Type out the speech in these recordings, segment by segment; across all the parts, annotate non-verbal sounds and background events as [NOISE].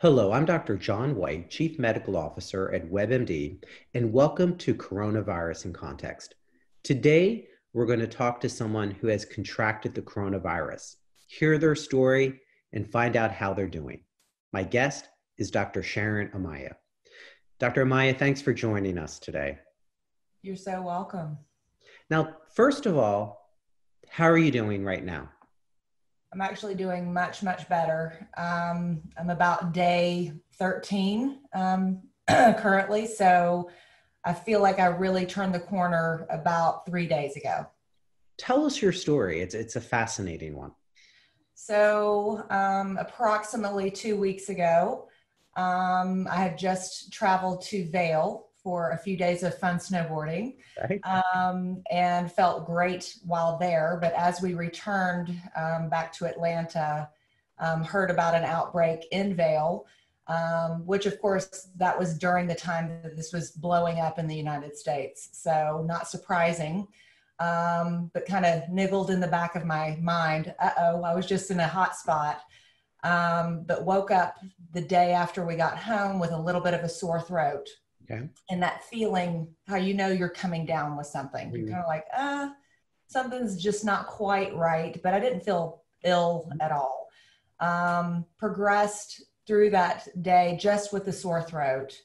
Hello, I'm Dr. John Whyte, Chief Medical Officer at WebMD, and welcome to Coronavirus in Context. Today, we're going to talk to someone who has contracted the coronavirus, hear their story, and find out how they're doing. My guest is Dr. Sharon Amaya. Dr. Amaya, thanks for joining us today. You're so welcome. Now, first of all, how are you doing right now? I'm actually doing much, much better. Um, I'm about day 13 um, [CLEARS THROAT] currently, so I feel like I really turned the corner about three days ago. Tell us your story. It's, it's a fascinating one. So, um, approximately two weeks ago, um, I had just traveled to Vail for a few days of fun snowboarding right. um, and felt great while there. But as we returned um, back to Atlanta, um, heard about an outbreak in Vail, um, which of course that was during the time that this was blowing up in the United States. So not surprising. Um, but kind of niggled in the back of my mind. Uh oh, I was just in a hot spot. Um, but woke up the day after we got home with a little bit of a sore throat. Okay. And that feeling, how you know you're coming down with something. Mm-hmm. You're kind of like, ah, something's just not quite right. But I didn't feel ill at all. Um, progressed through that day just with the sore throat.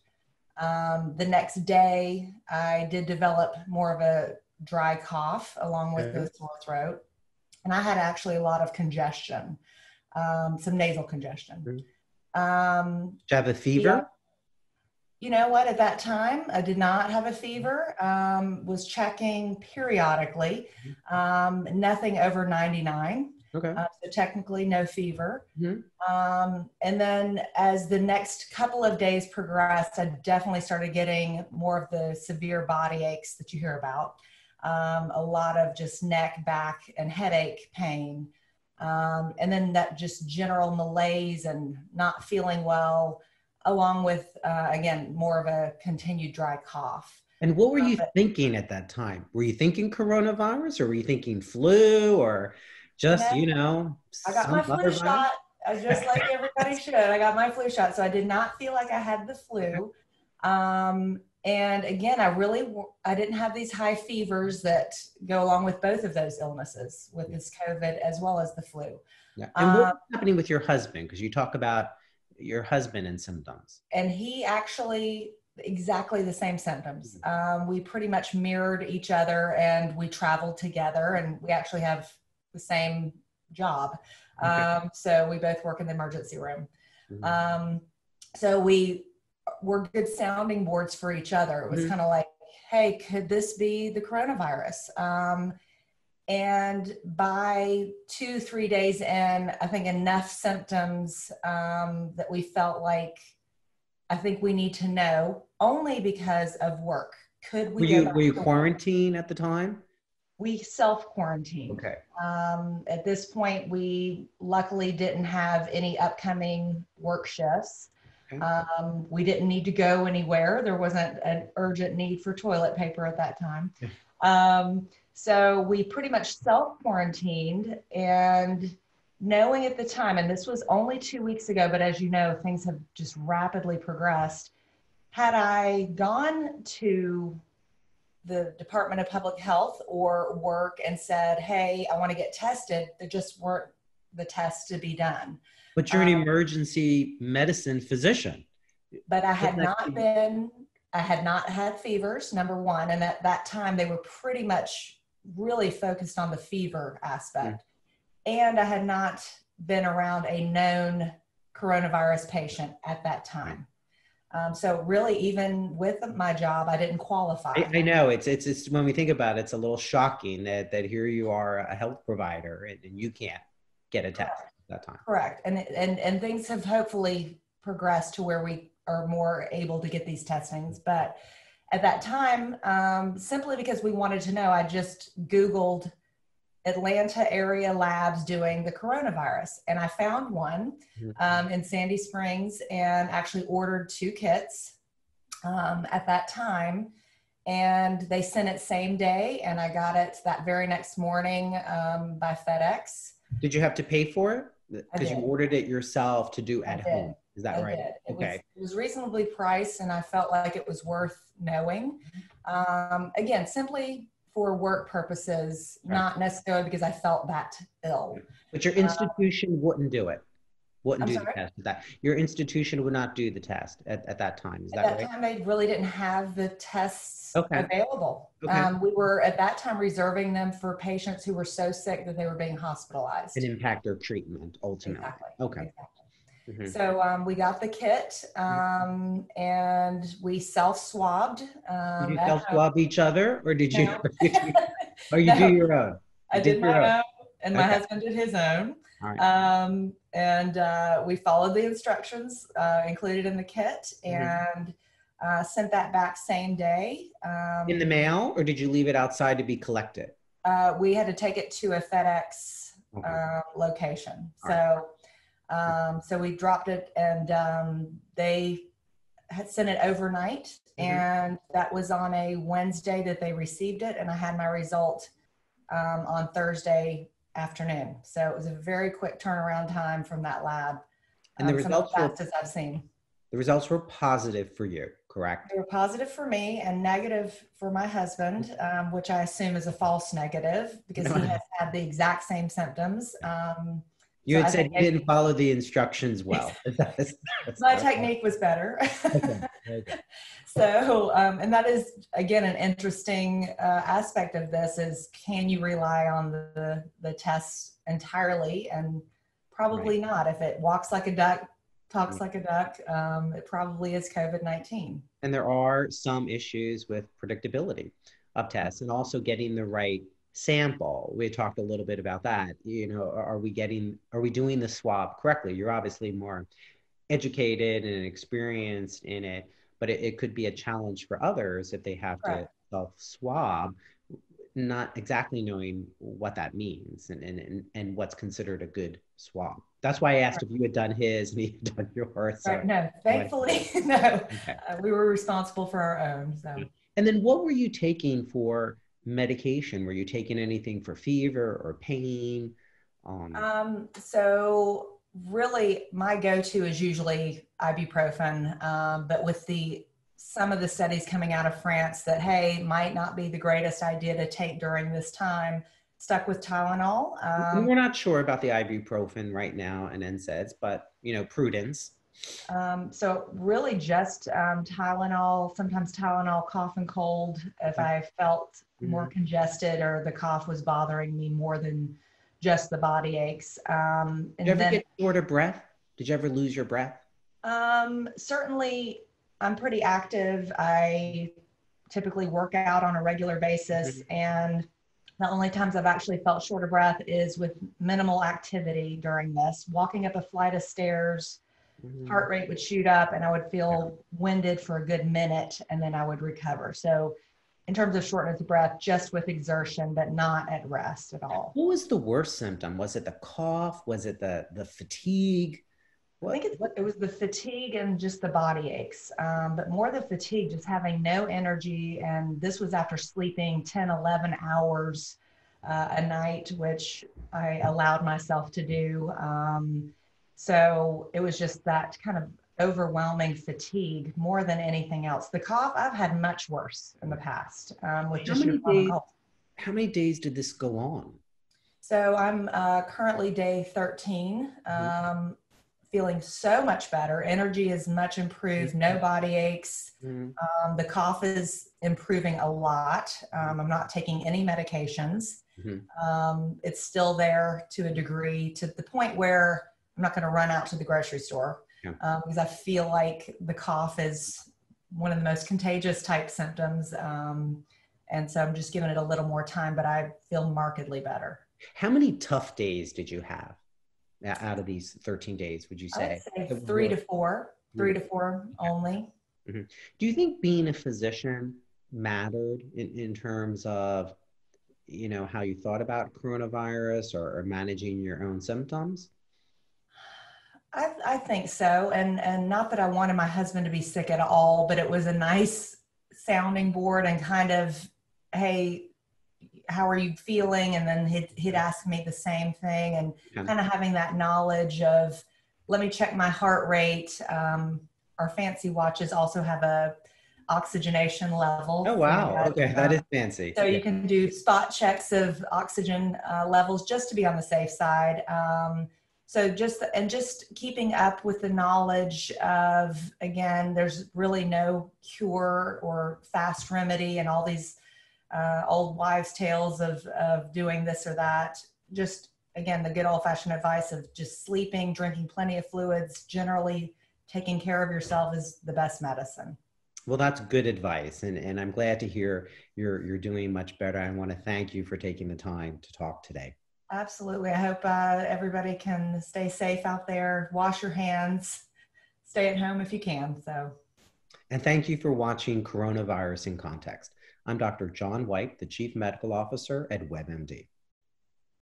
Um, the next day, I did develop more of a dry cough along with okay. the sore throat. And I had actually a lot of congestion, um, some nasal congestion. Mm-hmm. Um, Did you have a fever? You know what? At that time, I did not have a fever. Um, was checking periodically. Mm-hmm. Um, nothing over 99. Okay. Uh, so technically, no fever. Mm-hmm. Um, and then, as the next couple of days progressed, I definitely started getting more of the severe body aches that you hear about. Um, a lot of just neck, back, and headache pain. Um, and then that just general malaise and not feeling well along with uh, again more of a continued dry cough. And what were you but, thinking at that time? Were you thinking coronavirus, or were you thinking flu, or just you know? I got my flu shot, just like everybody should. I got my flu shot, so I did not feel like I had the flu. Um, and again, I really I didn't have these high fevers that go along with both of those illnesses, with this COVID as well as the flu. Yeah. And um, what's happening with your husband? Because you talk about your husband and symptoms? And he actually exactly the same symptoms. Mm-hmm. Um, we pretty much mirrored each other and we traveled together and we actually have the same job. Okay. Um, so we both work in the emergency room. Mm-hmm. Um, so we were good sounding boards for each other. It was mm-hmm. kind of like, hey, could this be the coronavirus? And by two three days in i think enough symptoms um, that we felt like i think we need to know only because of work. Could we were you, were you quarantined at the time? We self quarantined okay. Um, at this point we luckily didn't have any upcoming work shifts. Okay. um, we didn't need to go anywhere. There wasn't an urgent need for toilet paper at that time. Um, so we pretty much self quarantined and knowing at the time, and this was only two weeks ago, but as you know, things have just rapidly progressed. Had I gone to the Department of Public Health or work and said, Hey, I want to get tested, there just weren't the tests to be done. But you're an um, emergency medicine physician. But I had not been, I had not had fevers, number one. And at that time, they were pretty much really focused on the fever aspect. Mm. And I had not been around a known coronavirus patient at that time. Um, so really, even with my job, I didn't qualify. I, I, know it's, it's it's when we think about it, it's a little shocking that that here you are a health provider and, and you can't get a test Correct. at that time. Correct, and and and things have hopefully progressed to where we are more able to get these testings, but at that time, um, simply because we wanted to know. I just Googled Atlanta area labs doing the coronavirus, and I found one mm-hmm. um, in Sandy Springs and actually ordered two kits um, at that time. And they sent it same day, and I got it that very next morning um, by FedEx. Did you have to pay for it? Because you ordered it yourself to do at home. Is that I right? Did. It okay. Was, it was reasonably priced, and I felt like it was worth knowing. Um, again, simply for work purposes, right. not necessarily because I felt that ill. But your institution uh, wouldn't do it. Wouldn't I'm do sorry? the test that. Your institution would not do the test at, at that time. Is at that, that right? time, they really didn't have the tests okay. available. Okay. Um, we were at that time reserving them for patients who were so sick that they were being hospitalized. It impact their treatment ultimately. Exactly. Okay. Exactly. Mm-hmm. So um, we got the kit um, and we self swabbed. Um, did you self swab each other or did you, no. did [LAUGHS] you or you [LAUGHS] no. do your own? I did, my own. own. and okay. my husband did his own. Right. Um, and uh, we followed the instructions uh, included in the kit mm-hmm. and uh, sent that back same day. Um, in the mail or did you leave it outside to be collected? Uh, we had to take it to a FedEx okay. Um, location. All so. Right um, so we dropped it and um, they had sent it overnight. Mm-hmm. And that was on a Wednesday that they received it. And I had my result um, on Thursday afternoon. So it was a very quick turnaround time from that lab. And the results the fastest were, I've seen. The results were positive for you, correct? They were positive for me and negative for my husband, um, which I assume is a false negative because he [LAUGHS] has had the exact same symptoms. You had said you didn't follow the instructions [LAUGHS] well. [LAUGHS] that's, that's My technique was better. okay. Okay. [LAUGHS] so, um, and that is again an interesting uh, aspect of this is can you rely on the the tests entirely? And probably right. not. If it walks like a duck, talks mm-hmm. like a duck, um, it probably is COVID nineteen. And there are some issues with predictability of tests, and also getting the right sample we talked a little bit about that you know are we getting are we doing the swab correctly you're obviously more educated and experienced in it but it, it could be a challenge for others if they have right. to self swab not exactly knowing what that means and, and, and what's considered a good swab. That's why I asked right. if you had done his and he had done yours. So right. No, thankfully, [LAUGHS] no. Okay. Uh, we were responsible for our own. So. And then what were you taking for medication? Were you taking anything for fever or pain? Um, um, so really my go-to is usually ibuprofen, um, but with the some of the studies coming out of France that hey might not be the greatest idea to take during this time, stuck with Tylenol. Um, We're not sure about the ibuprofen right now and NSAIDs, but you know prudence. Um, so really just um, Tylenol, sometimes Tylenol cough and cold if I felt more mm-hmm. congested or the cough was bothering me more than just the body aches. Um, and Did you ever then, get short of breath? Did you ever lose your breath? Um, certainly I'm pretty active. I typically work out on a regular basis mm-hmm. and the only times I've actually felt short of breath is with minimal activity during this. Walking up a flight of stairs, mm-hmm. heart rate would shoot up and I would feel winded for a good minute and then I would recover. So, in terms of shortness of breath, just with exertion, but not at rest at all. What was the worst symptom? Was it the cough? Was it the the fatigue? What? I think it, it was the fatigue and just the body aches, um, but more the fatigue, just having no energy. And this was after sleeping 10, 11 hours uh, a night, which I allowed myself to do. Um, so it was just that kind of overwhelming fatigue more than anything else. The cough I've had much worse in the past um, with just your days. How many days did this go on? So I'm uh, currently day 13. Mm-hmm. Um, feeling so much better. Energy is much improved. No mm-hmm. body aches. Mm-hmm. Um, the cough is improving a lot. Um, I'm not taking any medications. Mm-hmm. Um, it's still there to a degree, to the point where I'm not going to run out to the grocery store yeah. um, because I feel like the cough is one of the most contagious type symptoms. Um, and so I'm just giving it a little more time, but I feel markedly better. How many tough days did you have out of these 13 days, would you say? say three to four, three to four only. Mm-hmm. Do you think being a physician mattered in, in terms of you know how you thought about coronavirus or, or managing your own symptoms I, I think so, and and not that I wanted my husband to be sick at all, but it was a nice sounding board and kind of, hey, how are you feeling? And then he'd he'd ask me the same thing, and kind of having that knowledge of let me check my heart rate. Um, our fancy watches also have a oxygenation level. Oh wow! okay, that is fancy. So you can do spot checks of oxygen uh, levels just to be on the safe side. Um, so just and just keeping up with the knowledge of again, there's really no cure or fast remedy, and all these uh, old wives' tales of of doing this or that. Just again, the good old fashioned advice of just sleeping, drinking plenty of fluids, generally taking care of yourself is the best medicine. Well, that's good advice, and, and I'm glad to hear you're you're doing much better. I want to thank you for taking the time to talk today. Absolutely. I hope uh, everybody can stay safe out there. Wash your hands. Stay at home if you can. So. And thank you for watching Coronavirus in Context. I'm Dr. John Whyte, the Chief Medical Officer at WebMD.